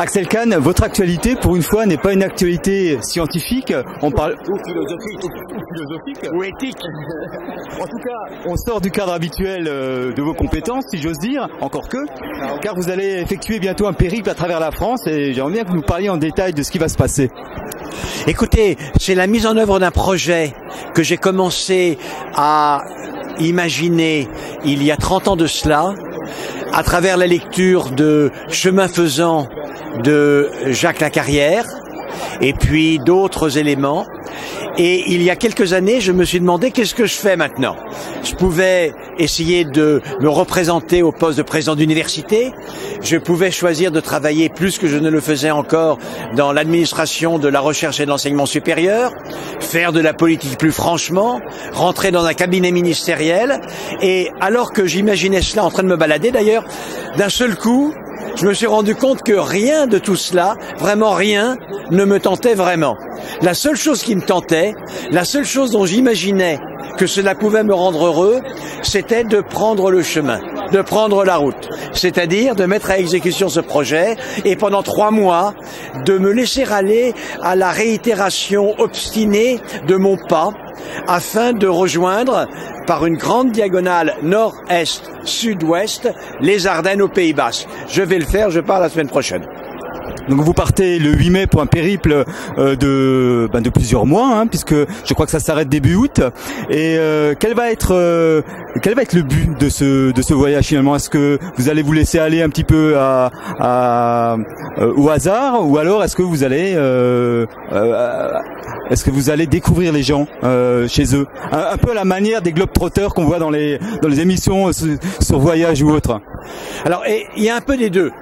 Axel Kahn, votre actualité, pour une fois, n'est pas une actualité scientifique. On parle ou philosophique, ou philosophique, ou éthique. en tout cas, on sort du cadre habituel euh, de vos compétences, si j'ose dire, encore que, car vous allez effectuer bientôt un périple à travers la France et j'aimerais bien que vous nous parliez en détail de ce qui va se passer. Écoutez, c'est la mise en œuvre d'un projet que j'ai commencé à imaginer il y a 30 ans de cela, à travers la lecture de Chemin faisant de Jacques Lacarrière, et puis d'autres éléments. Et il y a quelques années, je me suis demandé qu'est-ce que je fais maintenant? Je pouvais essayer de me représenter au poste de président d'université. Je pouvais choisir de travailler plus que je ne le faisais encore dans l'administration de la recherche et de l'enseignement supérieur, faire de la politique plus franchement, rentrer dans un cabinet ministériel. Et alors que j'imaginais cela en train de me balader, d'ailleurs, d'un seul coup, je me suis rendu compte que rien de tout cela, vraiment rien, ne me tentait vraiment. La seule chose qui me tentait, la seule chose dont j'imaginais que cela pouvait me rendre heureux, c'était de prendre le chemin, de prendre la route, c'est-à-dire de mettre à exécution ce projet et pendant trois mois de me laisser aller à la réitération obstinée de mon pas afin de rejoindre par une grande diagonale nord-est, sud-ouest les Ardennes aux Pays bas Je vais le faire, je pars la semaine prochaine. Donc vous partez le 8 mai pour un périple euh, de, ben de plusieurs mois, hein, puisque je crois que ça s'arrête début août. Et euh, quel va être euh, quel va être le but de ce de ce voyage finalement? Est-ce que vous allez vous laisser aller un petit peu à, à au hasard, ou alors est-ce que vous allez est-ce que vous allez découvrir les gens chez eux? Un, peu à la manière des globetrotters qu'on voit dans les dans les émissions sur voyage ou autre. Alors il y a un peu des deux.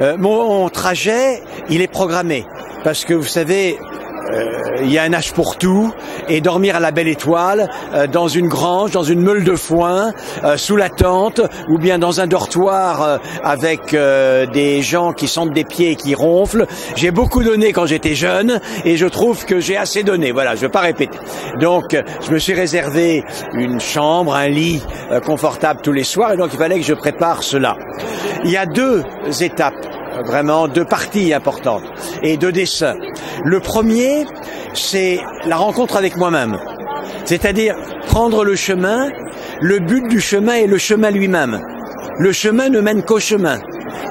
Euh, mon trajet, il est programmé. Parce que vous savez, il y a un âge pour tout et dormir à la belle étoile euh, dans une grange, dans une meule de foin, sous la tente ou bien dans un dortoir avec des gens qui sentent des pieds et qui ronflent. J'ai beaucoup donné quand j'étais jeune et je trouve que j'ai assez donné. Voilà, je ne vais pas répéter. Donc, je me suis réservé une chambre, un lit confortable tous les soirs et donc il fallait que je prépare cela. Il y a deux étapes vraiment deux parties importantes et deux dessins. Le premier, c'est la rencontre avec moi-même. C'est-à-dire prendre le chemin, le but du chemin est le chemin lui-même. Le chemin ne mène qu'au chemin.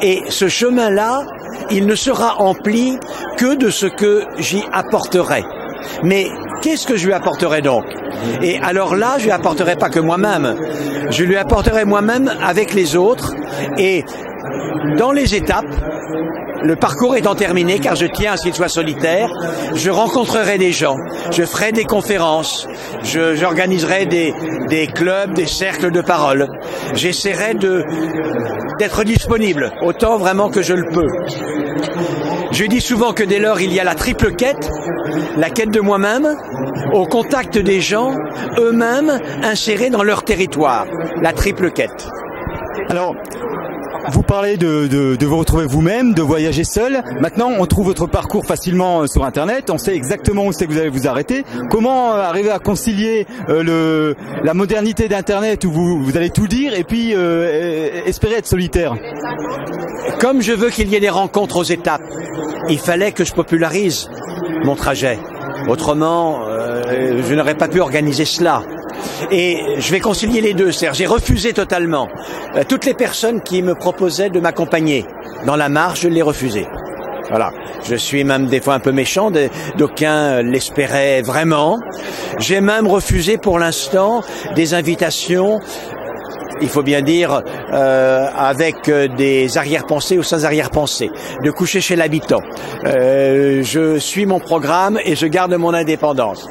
Et ce chemin-là, il ne sera empli que de ce que j'y apporterai. Mais qu'est-ce que je lui apporterai donc? Et alors là, je lui apporterai pas que moi-même. Je lui apporterai moi-même avec les autres et dans les étapes, le parcours étant terminé, car je tiens à ce qu'il soit solitaire, je rencontrerai des gens, je ferai des conférences, j'organiserai des, des clubs, des cercles de parole. J'essaierai d'être disponible autant vraiment que je le peux. Je dis souvent que dès lors il y a la triple quête, la quête de moi-même, au contact des gens, eux-mêmes insérés dans leur territoire, la triple quête. Alors, vous parlez de, de, de vous retrouver vous-même, de voyager seul. Maintenant, on trouve votre parcours facilement euh, sur Internet. On sait exactement où c'est que vous allez vous arrêter. Comment euh, arriver à concilier euh, le, la modernité d'Internet où vous, vous allez tout dire et puis espérer être solitaire? Comme je veux qu'il y ait des rencontres aux étapes, il fallait que je popularise mon trajet. Autrement, je n'aurais pas pu organiser cela. Et je vais concilier les deux. C'est-à-dire, j'ai refusé totalement euh, toutes les personnes qui me proposaient de m'accompagner dans la marche. Je l'ai refusé. Voilà. Je suis même des fois un peu méchant, d'aucuns l'espéraient vraiment. J'ai même refusé pour l'instant des invitations il faut bien dire, euh, avec euh, des arrière-pensées ou sans arrière-pensées, de coucher chez l'habitant. Euh, je suis mon programme et je garde mon indépendance.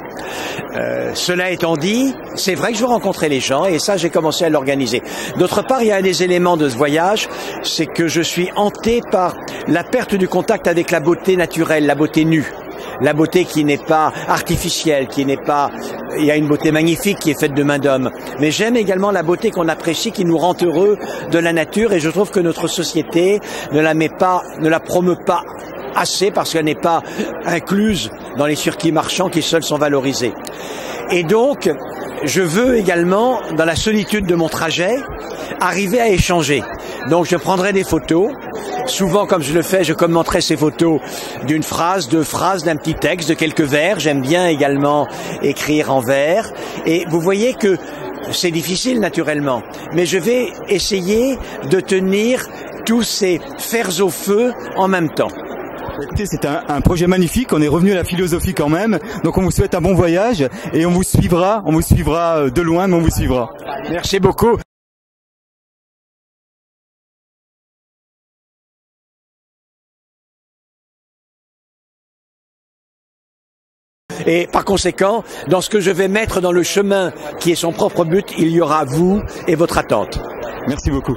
cela étant dit, c'est vrai que je veux rencontrer les gens et ça, j'ai commencé à l'organiser. D'autre part, il y a un des éléments de ce voyage, c'est que je suis hanté par la perte du contact avec la beauté naturelle, la beauté nue la beauté qui n'est pas artificielle, qui n'est pas... Il y a une beauté magnifique qui est faite de main d'homme. Mais j'aime également la beauté qu'on apprécie, qui nous rend heureux de la nature. Et je trouve que notre société ne la met pas, ne la promeut pas assez parce qu'elle n'est pas incluse dans les circuits marchands qui seuls sont valorisés. Et donc, je veux également, dans la solitude de mon trajet, arriver à échanger. Donc je prendrai des photos, souvent, comme je le fais, je commenterai ces photos d'une phrase, de phrases, d'un petit texte, de quelques vers. J'aime bien également écrire en vers. Et vous voyez que c'est difficile naturellement, mais je vais essayer de tenir tous ces fers au feu en même temps. Écoutez, c'est un, un, projet magnifique. On est revenu à la philosophie quand même. Donc on vous souhaite un bon voyage et on vous suivra. On vous suivra euh, de loin, mais on vous suivra. Merci beaucoup. Et par conséquent, dans ce que je vais mettre dans le chemin qui est son propre but, il y aura vous et votre attente. Merci beaucoup.